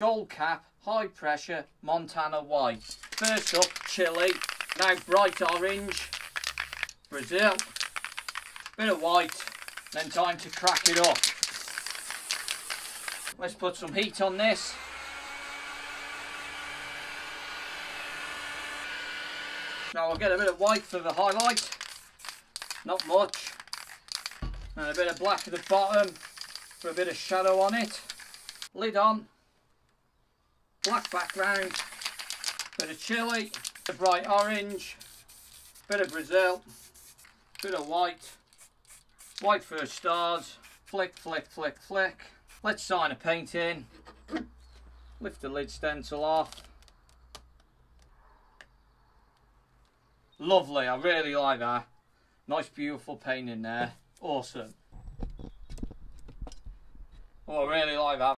Gold cap, high pressure, Montana white. First up, chili. Now bright orange, Brazil. Bit of white, then time to crack it up. Let's put some heat on this. Now I'll get a bit of white for the highlight. Not much. And a bit of black at the bottom for a bit of shadow on it. Lid on. Black background. Bit of chili. A bright orange. Bit of Brazil. Bit of white. White first stars. Flick, flick, flick, flick. Let's sign a painting. Lift the lid stencil off. Lovely, I really like that. Nice beautiful painting there. Awesome. Oh, I really like that.